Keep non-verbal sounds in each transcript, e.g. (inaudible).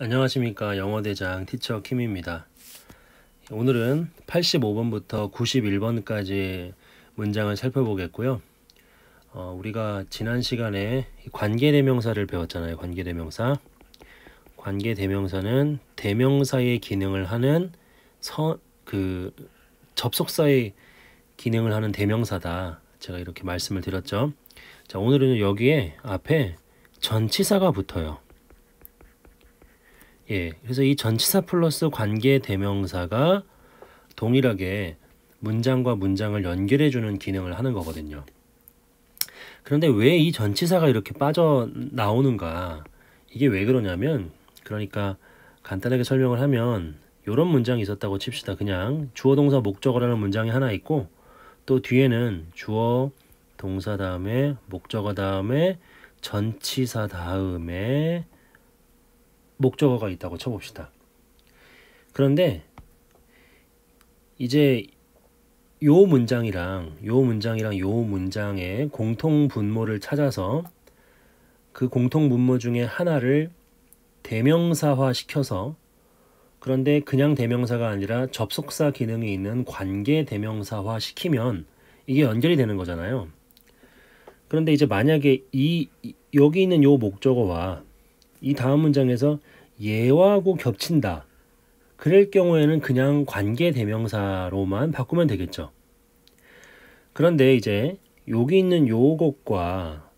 안녕하십니까 영어대장 티처 킴입니다. 오늘은 85번부터 91번까지 문장을 살펴보겠고요. 어, 우리가 지난 시간에 관계대명사를 배웠잖아요. 관계대명사. 관계대명사는 대명사의 기능을 하는 서, 그 접속사의 기능을 하는 대명사다. 제가 이렇게 말씀을 드렸죠. 자, 오늘은 여기에 앞에 전치사가 붙어요. 예, 그래서 이 전치사 플러스 관계 대명사가 동일하게 문장과 문장을 연결해 주는 기능을 하는 거거든요. 그런데 왜 이 전치사가 이렇게 빠져 나오는가? 이게 왜 그러냐면, 그러니까 간단하게 설명을 하면 이런 문장이 있었다고 칩시다. 그냥 주어 동사 목적어라는 문장이 하나 있고 또 뒤에는 주어 동사 다음에 목적어 다음에 전치사 다음에 목적어가 있다고 쳐봅시다. 그런데 이제 요 문장이랑 요 문장이랑 요 문장의 공통 분모를 찾아서 그 공통 분모 중에 하나를 대명사화 시켜서 그런데 그냥 대명사가 아니라 접속사 기능이 있는 관계 대명사화 시키면 이게 연결이 되는 거잖아요. 그런데 이제 만약에 이 여기 있는 요 목적어와 이 다음 문장에서 예와하고 겹친다. 그럴 경우에는 그냥 관계 대명사로만 바꾸면 되겠죠. 그런데 이제 여기 있는 요것과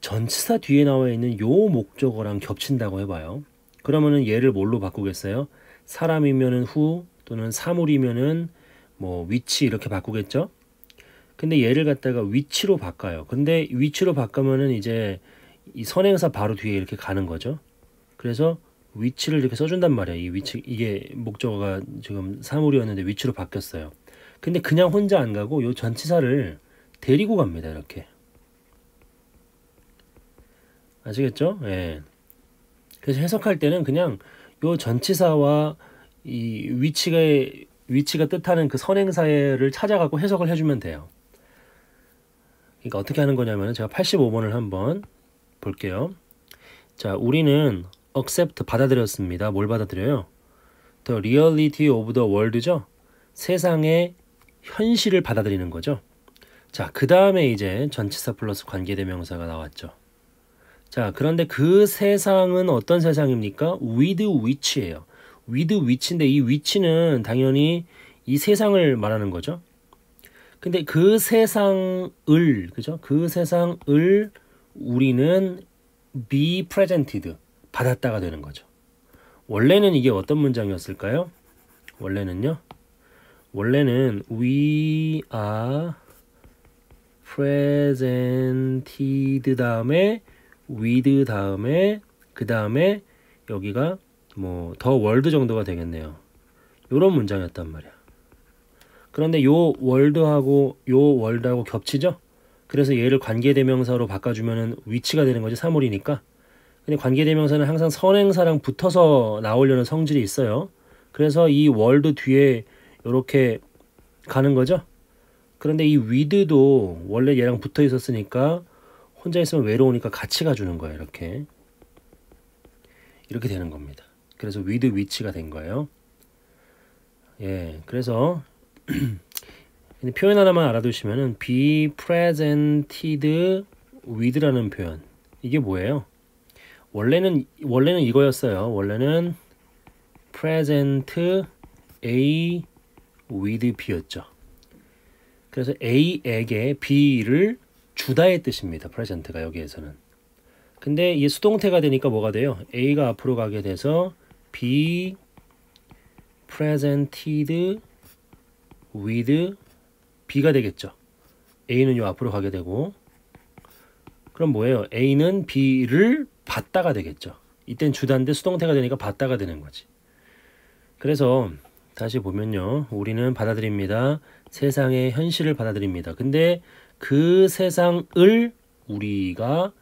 전치사 뒤에 나와 있는 요 목적어랑 겹친다고 해봐요. 그러면은 얘를 뭘로 바꾸겠어요? 사람이면은 후 또는 사물이면은 뭐 위치 이렇게 바꾸겠죠? 근데 얘를 갖다가 위치로 바꿔요. 근데 위치로 바꾸면은 이제 이 선행사 바로 뒤에 이렇게 가는 거죠. 그래서 위치를 이렇게 써준단 말이야. 이 위치 이게 목적어가 지금 사물이었는데 위치로 바뀌었어요. 근데 그냥 혼자 안 가고 요 전치사를 데리고 갑니다. 이렇게 아시겠죠? 예. 그래서 해석할 때는 그냥 요 전치사와 이 위치가 위치가 뜻하는 그 선행사를 찾아가고 해석을 해주면 돼요. 그러니까 어떻게 하는 거냐면 제가 85번을 한번 볼게요. 자, 우리는 accept 받아들였습니다. 뭘 받아들여요? The reality of the world죠. 세상의 현실을 받아들이는 거죠. 자, 그 다음에 이제 전치사 플러스 관계대명사가 나왔죠. 자, 그런데 그 세상은 어떤 세상입니까? with which예요. with which인데 이 which는 당연히 이 세상을 말하는 거죠. 근데 그 세상을 그죠? 그 세상을 우리는 be presented 받았다가 되는 거죠. 원래는 이게 어떤 문장이었을까요? 원래는요. 원래는 we are presented 다음에 with 다음에 그 다음에 여기가 뭐 the world 정도가 되겠네요. 요런 문장이었단 말이야. 그런데 요 world하고 요 world하고 겹치죠? 그래서 얘를 관계대명사로 바꿔주면은 which가 되는 거지 사물이니까 근데 관계대명사는 항상 선행사랑 붙어서 나오려는 성질이 있어요. 그래서 이 world 뒤에 이렇게 가는 거죠. 그런데 이 with도 원래 얘랑 붙어 있었으니까 혼자 있으면 외로우니까 같이 가주는 거예요. 이렇게 이렇게 되는 겁니다. 그래서 with which가 된 거예요. 예, 그래서 (clears throat) 표현 하나만 알아두시면은 be presented with라는 표현 이게 뭐예요? 원래는 원래는 이거였어요. 원래는 present A with B였죠. 그래서 A에게 B를 주다의 뜻입니다. present가 여기에서는. 근데 이게 수동태가 되니까 뭐가 돼요? A가 앞으로 가게 돼서 be presented with B가 되겠죠. A는 요 앞으로 가게 되고 그럼 뭐예요? A는 B를 받다가 되겠죠. 이땐 주단데 수동태가 되니까 받다가 되는 거지. 그래서 다시 보면요. 우리는 받아들입니다. 세상의 현실을 받아들입니다. 근데 그 세상을 우리가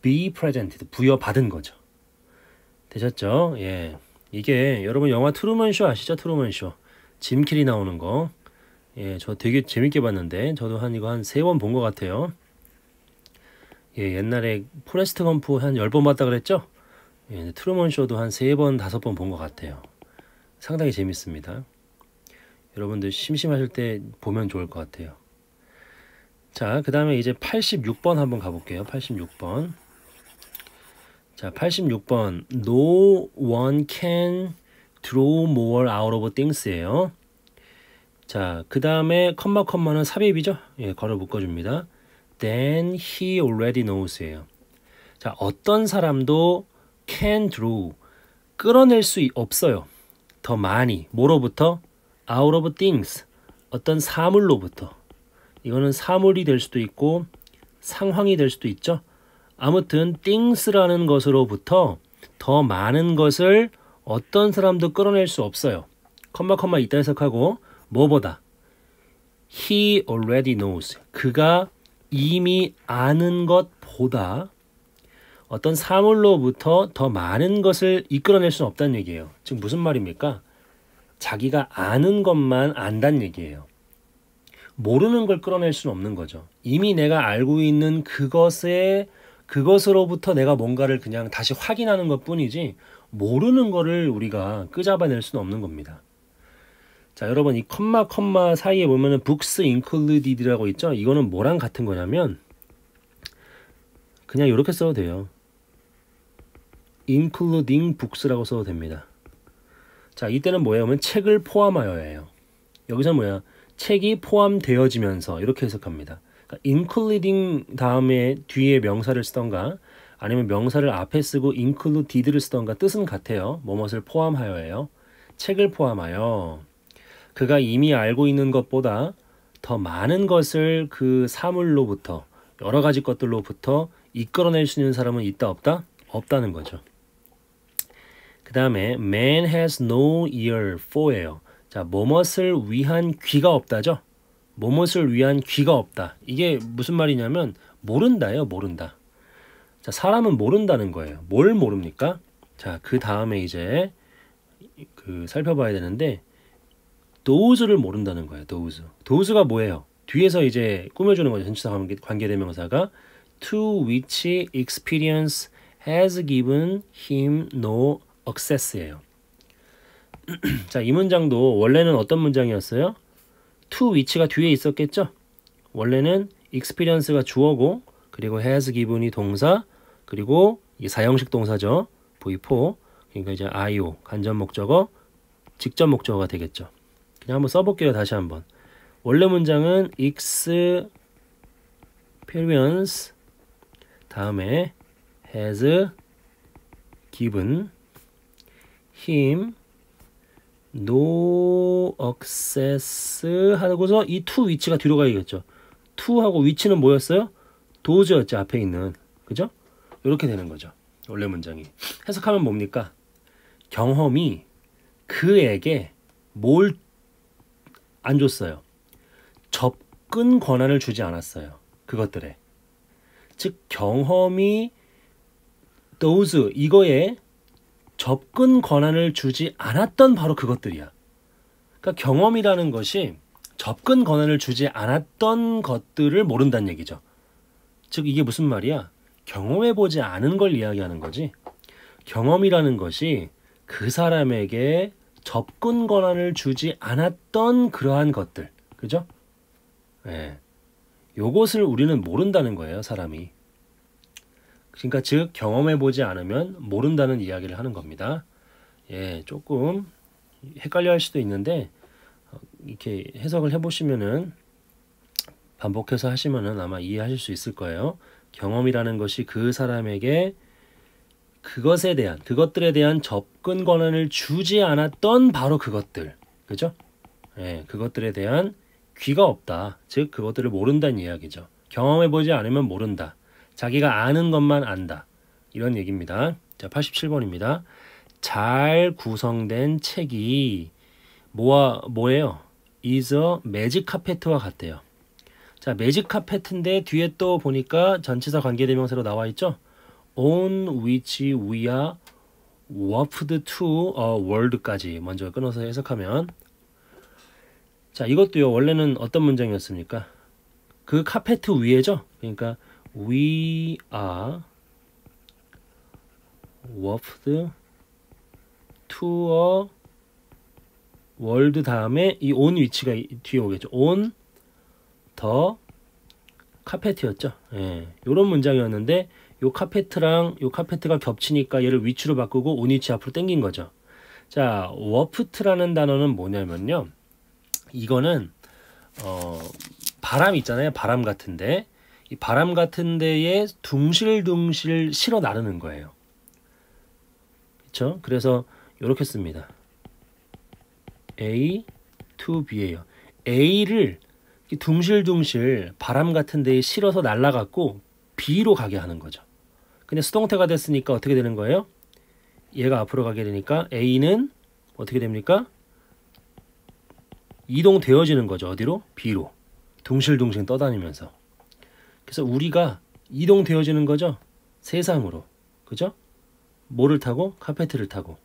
be presented 부여받은 거죠. 되셨죠? 예. 이게 여러분 영화 트루먼 쇼 아시죠? 트루먼 쇼. 짐 캐리 나오는 거. 예, 저 되게 재밌게 봤는데 저도 한 이거 한 세 번 본 것 같아요. 예, 옛날에 포레스트 검프 한 열 번 봤다 그랬죠? 예, 트루먼 쇼도 한 세 번 다섯 번 본 것 같아요. 상당히 재밌습니다. 여러분들 심심하실 때 보면 좋을 것 같아요. 자, 그 다음에 이제 86번 한번 가볼게요. 86번. 자, 86번. No one can draw more out of things예요. 자, 그 다음에 컴마 컴마는 삽입이죠. 예, 걸어 묶어줍니다. Then he already knows예요. 자, 어떤 사람도 can draw 끌어낼 수 없어요. 더 많이 뭐로부터 out of things 어떤 사물로부터 이거는 사물이 될 수도 있고 상황이 될 수도 있죠. 아무튼 things라는 것으로부터 더 많은 것을 어떤 사람도 끌어낼 수 없어요. 컴마 컴마 이따 해석하고 뭐보다 he already knows 그가 이미 아는 것보다 어떤 사물로부터 더 많은 것을 이끌어낼 수는 없다는 얘기예요. 지금 무슨 말입니까? 자기가 아는 것만 안다는 얘기예요. 모르는 걸 끌어낼 수는 없는 거죠. 이미 내가 알고 있는 그것에 그것으로부터 내가 뭔가를 그냥 다시 확인하는 것 뿐이지 모르는 거를 우리가 끄잡아낼 수는 없는 겁니다. 자, 여러분 이 컴마 컴마 사이에 보면은 books included라고 있죠? 이거는 뭐랑 같은 거냐면 그냥 이렇게 써도 돼요. including books라고 써도 됩니다. 자, 이때는 뭐예요? 그러면 책을 포함하여예요. 여기서 뭐야? 책이 포함되어지면서 이렇게 해석합니다. 그러니까 including 다음에 뒤에 명사를 쓰던가 아니면 명사를 앞에 쓰고 included를 쓰던가 뜻은 같아요. 뭐뭇을 포함하여예요. 책을 포함하여 그가 이미 알고 있는 것보다 더 많은 것을 그 사물로부터 여러 가지 것들로부터 이끌어낼 수 있는 사람은 있다 없다? 없다는 거죠. 그 다음에 man has no ear for예요. 자, 뭐뭇을 위한 귀가 없다죠. 뭐뭇을 위한 귀가 없다. 이게 무슨 말이냐면 모른다예요. 모른다. 자, 사람은 모른다는 거예요. 뭘 모릅니까? 자, 그 다음에 이제 그 살펴봐야 되는데 those를 모른다는 거예요. those. those가 뭐예요? 뒤에서 이제 꾸며주는 거죠. 전치사 관계대명사가 to which experience has given him no access예요. (clears throat) 자, 이 문장도 원래는 어떤 문장이었어요? to which가 뒤에 있었겠죠? 원래는 experience가 주어고 그리고 has given이 동사 그리고 이 사형식 동사죠. V4 그러니까 이제 IO 간접 목적어 직접 목적어가 되겠죠. 그냥 한번 써볼게요. 다시 한번. 원래 문장은 experience 다음에 has given him no access 하고서 이 to 위치가 뒤로 가야겠죠. to하고 위치는 뭐였어요? 도저였죠. 앞에 있는. 그죠? 이렇게 되는 거죠. 원래 문장이. 해석하면 뭡니까? 경험이 그에게 뭘 안 줬어요. 접근 권한을 주지 않았어요. 그것들에. 즉 경험이 those 이거에 접근 권한을 주지 않았던 바로 그것들이야. 그러니까 경험이라는 것이 접근 권한을 주지 않았던 것들을 모른다는 얘기죠. 즉 이게 무슨 말이야? 경험해 보지 않은 걸 이야기하는 거지. 경험이라는 것이 그 사람에게 접근 권한을 주지 않았던 그러한 것들. 그죠? 예. 네. 요것을 우리는 모른다는 거예요, 사람이. 그러니까 즉 경험해 보지 않으면 모른다는 이야기를 하는 겁니다. 예, 조금 헷갈려 할 수도 있는데 어, 이렇게 해석을 해 보시면은 반복해서 하시면은 아마 이해하실 수 있을 거예요. 경험이라는 것이 그 사람에게 그것에 대한 그것들에 대한 접근 권한을 주지 않았던 바로 그것들. 그죠? 예, 그것들에 대한 귀가 없다. 즉 그것들을 모른다는 이야기죠. 경험해 보지 않으면 모른다. 자기가 아는 것만 안다. 이런 얘기입니다. 자, 87번입니다. 잘 구성된 책이 뭐와 뭐예요? is a 매직 카페트와 같대요. 자, 매직 카페트인데 뒤에 또 보니까 전치사 관계대명사로 나와 있죠? On which we are warped to a world까지 먼저 끊어서 해석하면 자, 이것도요. 원래는 어떤 문장이었습니까? 그 카페트 위에죠. 그러니까 we are wafted to a world 다음에 이 on 위치가 뒤에 오겠죠. on the carpet이었죠. 예. 요런 문장이었는데 요 carpet이랑 요 carpet이 겹치니까 얘를 which로 바꾸고 on which 앞으로 당긴 거죠. 자, waft라는 단어는 뭐냐면요. 이거는 어 바람 있잖아요. 바람 같은데 이 바람 같은 데에 둥실둥실 실어 나르는 거예요. 그렇죠? 그래서 이렇게 씁니다. A to B예요. A를 둥실둥실 바람 같은 데에 실어서 날라갔고 B로 가게 하는 거죠. 근데 수동태가 됐으니까 어떻게 되는 거예요? 얘가 앞으로 가게 되니까 A는 어떻게 됩니까? 이동되어지는 거죠. 어디로? B로. 둥실둥실 떠다니면서. 그래서 우리가 이동되어지는 거죠. 세상으로. 그죠? 뭐를 타고? 카페트를 타고.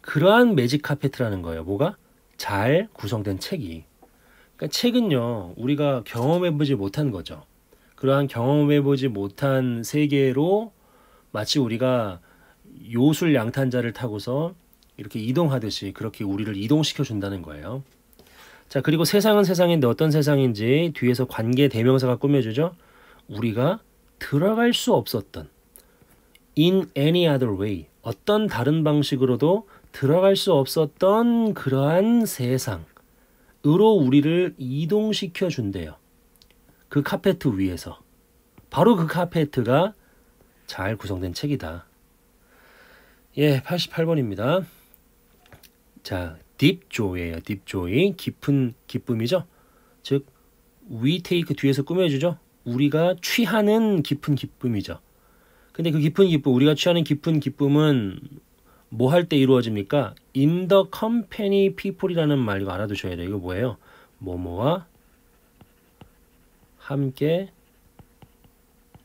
그러한 매직 카페트라는 거예요. 뭐가? 잘 구성된 책이. 그러니까 책은요, 우리가 경험해보지 못한 거죠. 그러한 경험해보지 못한 세계로 마치 우리가 요술 양탄자를 타고서 이렇게 이동하듯이 그렇게 우리를 이동시켜 준다는 거예요. 자, 그리고 세상은 세상인데 어떤 세상인지 뒤에서 관계 대명사가 꾸며주죠. 우리가 들어갈 수 없었던 in any other way 어떤 다른 방식으로도 들어갈 수 없었던 그러한 세상으로 우리를 이동시켜 준대요. 그 카페트 위에서 바로 그 카페트가 잘 구성된 책이다. 예, 88번입니다. 자, 딥조예요. 딥조이 깊은 기쁨이죠. 즉 take 뒤에서 꾸며주죠. 우리가 취하는 깊은 기쁨이죠. 근데 그 깊은 기쁨, 우리가 취하는 깊은 기쁨은 뭐 할 때 이루어집니까? in the company people이라는 말 이거 알아두셔야 돼요. 이거 뭐예요? 뭐뭐와 함께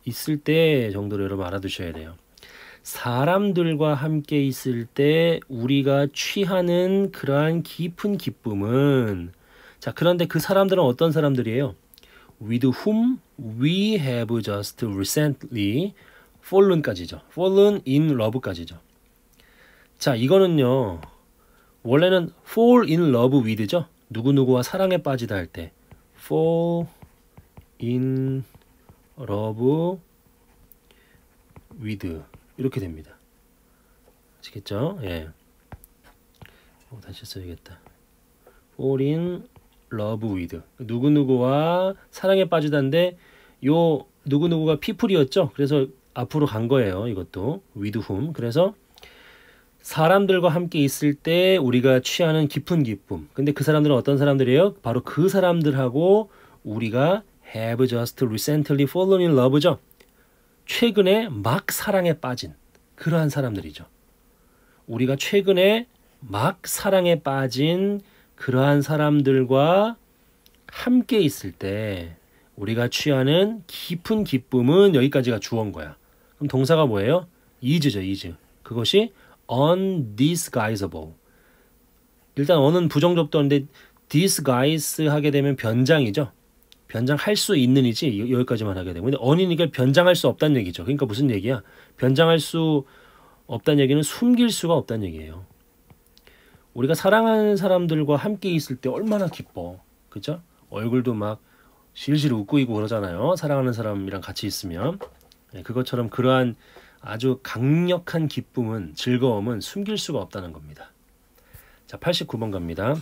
있을 때 정도로 여러분 알아두셔야 돼요. 사람들과 함께 있을 때 우리가 취하는 그러한 깊은 기쁨은 자 그런데 그 사람들은 어떤 사람들이에요? With whom we have just recently fallen까지죠. fallen in love까지죠. 자 이거는요 원래는 fall in love with죠. 누구누구와 사랑에 빠지다 할 때 fall in love with 이렇게 됩니다. 아시겠죠? 예. 어, 다시 써야겠다. fall in love with 누구누구와 사랑에 빠지다인데 요 누구누구가 피플이었죠. 그래서 앞으로 간 거예요. 이것도 with whom. 그래서 사람들과 함께 있을 때 우리가 취하는 깊은 기쁨. 근데 그 사람들은 어떤 사람들이에요? 바로 그 사람들하고 우리가 have just recently fallen in love죠. 최근에 막 사랑에 빠진 그러한 사람들이죠. 우리가 최근에 막 사랑에 빠진 그러한 사람들과 함께 있을 때 우리가 취하는 깊은 기쁨은 여기까지가 주어인 거야. 그럼 동사가 뭐예요? is죠, is. 그것이 undisguisable. 일단 어는 부정접도인데 disguise 하게 되면 변장이죠. 변장할 수 있는이지 여기까지만 하게 되고 근데 언이니까 변장할 수 없다는 얘기죠. 그러니까 무슨 얘기야? 변장할 수 없다는 얘기는 숨길 수가 없다는 얘기예요. 우리가 사랑하는 사람들과 함께 있을 때 얼마나 기뻐. 그죠? 얼굴도 막 실실 웃고 있고 그러잖아요. 사랑하는 사람이랑 같이 있으면. 네, 그것처럼 그러한 아주 강력한 기쁨은 즐거움은 숨길 수가 없다는 겁니다. 자, 89번 갑니다.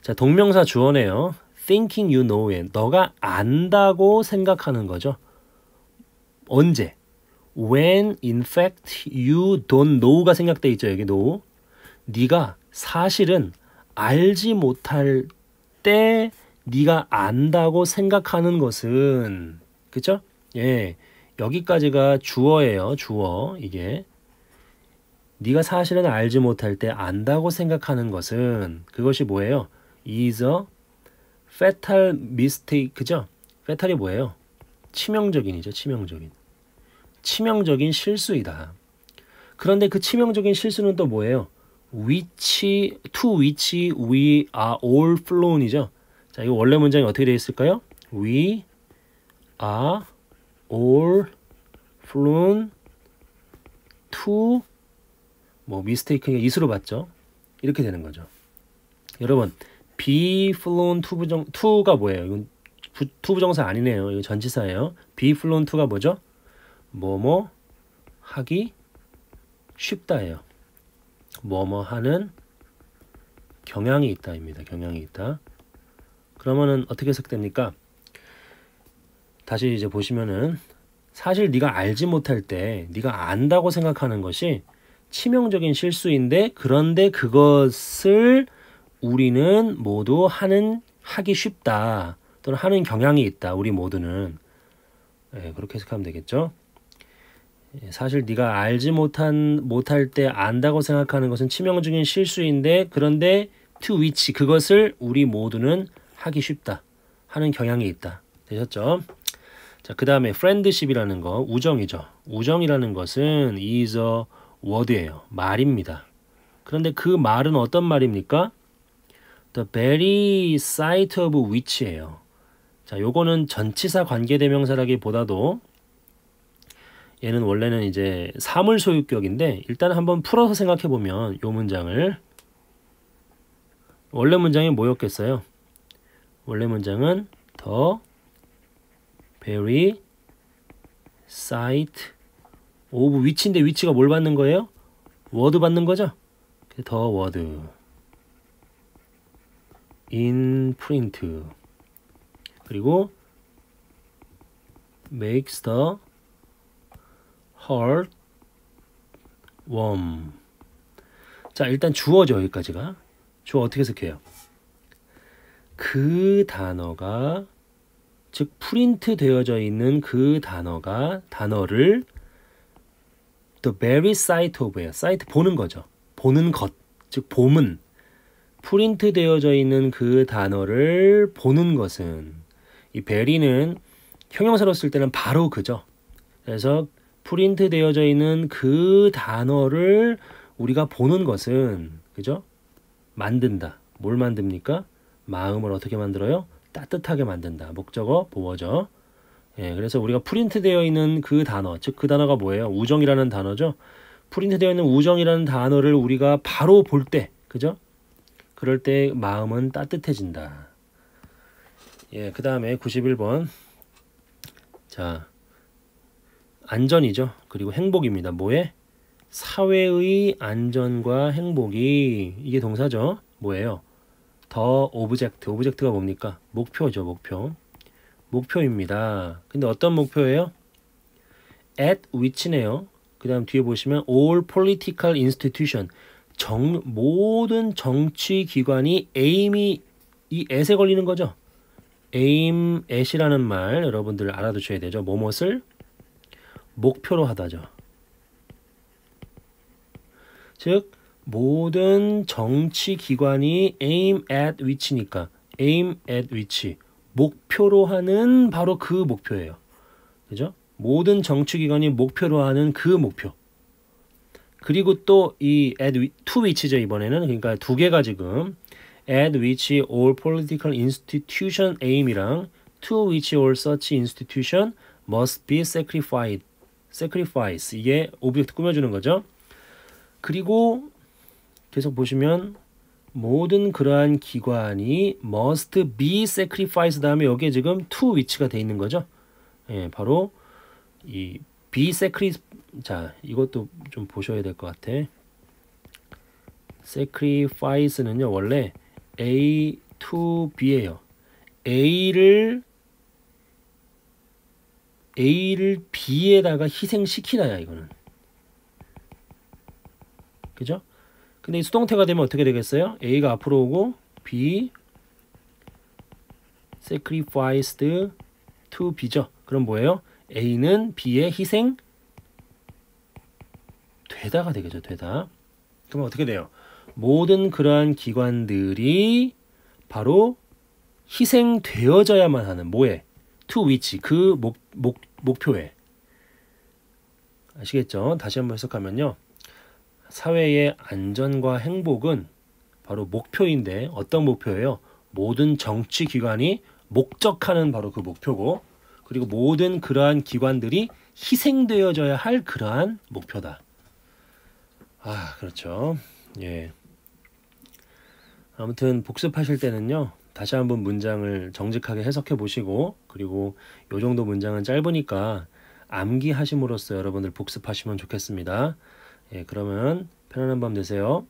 자, 동명사 주어네요. Thinking you know에 너가 안다고 생각하는 거죠. 언제? when in fact you don't know가 생각돼 있죠. 여기 know. 네가 사실은 알지 못할 때 네가 안다고 생각하는 것은 그죠? 예. 여기까지가 주어예요. 주어. 이게 네가 사실은 알지 못할 때 안다고 생각하는 것은 그것이 뭐예요? is a fatal mistake죠. fatal이 뭐예요? 치명적인이죠. 치명적인. 치명적인 실수이다. 그런데 그 치명적인 실수는 또 뭐예요? which to which we are all flown이죠. 자, 이거 원래 문장이 어떻게 되어 있을까요? We are all flown to 뭐 미스테이크가 이수로 봤죠. 이렇게 되는 거죠. 여러분 be flown to 부정 to가 뭐예요? 이건 부, to 부정사 아니네요. 이거 전치사예요. be flown to가 뭐죠? 뭐뭐 하기 쉽다예요. 뭐뭐 하는 경향이 있다입니다. 경향이 있다. 그러면은 어떻게 해석됩니까? 다시 이제 보시면은 사실 네가 알지 못할 때 네가 안다고 생각하는 것이 치명적인 실수인데 그런데 그것을 우리는 모두 하는 하기 쉽다 또는 하는 경향이 있다 우리 모두는 네, 그렇게 해석하면 되겠죠. 예, 사실 네가 알지 못한 못할 때 안다고 생각하는 것은 치명적인 실수인데 그런데 to which 그것을 우리 모두는 하기 쉽다 하는 경향이 있다 되셨죠? 자, 그 다음에 friendship이라는 거 우정이죠. 우정이라는 것은 is a word예요. 말입니다. 그런데 그 말은 어떤 말입니까? The very sight of which예요. 자, 요거는 전치사 관계대명사라기보다도 얘는 원래는 이제 사물 소유격인데 일단 한번 풀어서 생각해 보면 요 문장을 원래 문장이 뭐였겠어요? 원래 문장은 더 very sight of 위치인데 위치가 뭘 받는 거예요? word 받는 거죠? 더 워드 in print 그리고 makes the heart warm 자 일단 주어죠 여기까지가 주어 어떻게 해석해요? 그 단어가 즉 프린트 되어져 있는 그 단어가 단어를 the very sight of예요. 사이트 보는 거죠. 보는 것. 즉 봄은 프린트 되어져 있는 그 단어를 보는 것은 이 very는 형용사로 쓸 때는 바로 그죠. 그래서 프린트 되어져 있는 그 단어를 우리가 보는 것은 그죠? 만든다. 뭘 만듭니까? 마음을 어떻게 만들어요? 따뜻하게 만든다. 목적어 보어죠. 예, 그래서 우리가 프린트되어 있는 그 단어, 즉 그 단어가 뭐예요? 우정이라는 단어죠. 프린트되어 있는 우정이라는 단어를 우리가 바로 볼 때, 그죠? 그럴 때 마음은 따뜻해진다. 예, 그 다음에 91번. 자, 안전이죠. 그리고 행복입니다. 뭐에? 사회의 안전과 행복이 이게 동사죠. 뭐예요? The object. Object가 뭡니까? 목표죠, 목표. 목표입니다. 근데 어떤 목표예요? at which네요. 그 다음 뒤에 보시면 all political institution. 정, 모든 정치 기관이 aim이 이 at에 걸리는 거죠. aim at이라는 말 여러분들 알아두셔야 되죠. 뭐뭇을 목표로 하다죠. 즉 모든 정치 기관이 aim at which니까 aim at which 목표로 하는 바로 그 목표예요. 그죠? 모든 정치 기관이 목표로 하는 그 목표. 그리고 또 이 at to which죠 이번에는 그러니까 두 개가 지금 at which all political institution aim이랑 to which all such institution must be sacrificed sacrifice 이게 object 꾸며주는 거죠. 그리고 계속 보시면 모든 그러한 기관이 must be sacrificed 다음에 여기에 지금 to which가 돼 있는 거죠. 예, 바로 이 sacri 자 이것도 좀 보셔야 될 것 같아. sacrifice는요 원래 A to B예요. A를 A를 B에다가 희생시키다야 이거는. 그죠? 근데 이 수동태가 되면 어떻게 되겠어요? A가 앞으로 오고 B sacrificed to B죠. 그럼 뭐예요? A는 B의 희생 되다가 되겠죠. 되다. 그럼 어떻게 돼요? 모든 그러한 기관들이 바로 희생되어져야만 하는 뭐에? to which 그 목, 목, 목표에 아시겠죠? 다시 한번 해석하면요. 사회의 안전과 행복은 바로 목표인데 어떤 목표예요? 모든 정치 기관이 목적하는 바로 그 목표고 그리고 모든 그러한 기관들이 희생되어져야 할 그러한 목표다. 아, 그렇죠. 예. 아무튼 복습하실 때는요. 다시 한번 문장을 정직하게 해석해 보시고 그리고 요 정도 문장은 짧으니까 암기하심으로써 여러분들 복습하시면 좋겠습니다. 예, 그러면 편안한 밤 되세요.